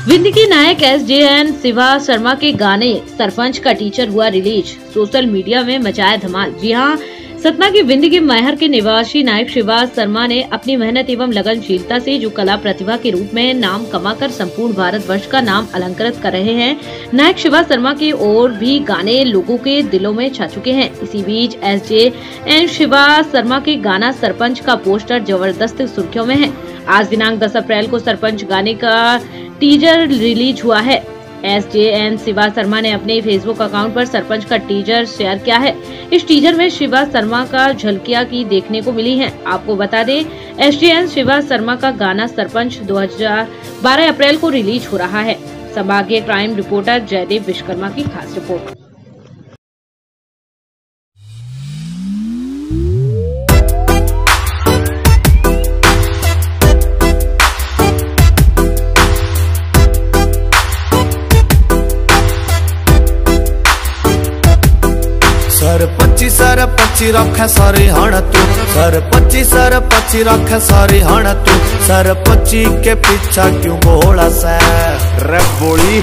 नायक S J N Shiva Sharma के गाने, सरपंच का टीचर हुआ रिलीज़ सोशल मीडिया में मचाया धमाल। जी हाँ सतना के विंध्य के महर के निवासी नायक शिवा शर्मा ने अपनी मेहनत एवं लगनशीलता से जो कला प्रतिभा के रूप में नाम कमाकर संपूर्ण भारत वर्ष का नाम अलंकृत कर रहे हैं, नायक शिवा शर्मा के और भी गाने लोगों के दिलों में छा चुके हैं। इसी बीच S J N Shiva Sharma के गाना सरपंच का पोस्टर ज़बरदस्त सुर्खियों में है। आज दिनांक 10 अप्रैल को सरपंच गाने का टीजर रिलीज़ हुआ है। S J N Shiva Sharma ने अपने फेसबुक अकाउंट पर सरपंच का टीजर शेयर किया है। इस टीजर में शिवा शर्मा का झलकिया की देखने को मिली है। आपको बता दें S J N Shiva Sharma का गाना सरपंच 2012 अप्रैल को रिलीज़ हो रहा है। संभागीय क्राइम रिपोर्टर जयदेव विश्वकर्मा की खास रिपोर्ट सर पच्ची सर पच्ची रखे सारे हण तू। सर पच्ची सर पच्ची रखे सारे हण तू। सर पच्ची के पीछा क्यों बोला से? रे बोली।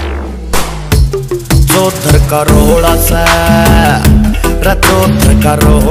चौधर का रोड़ा से। रे चौधर का रोड़ा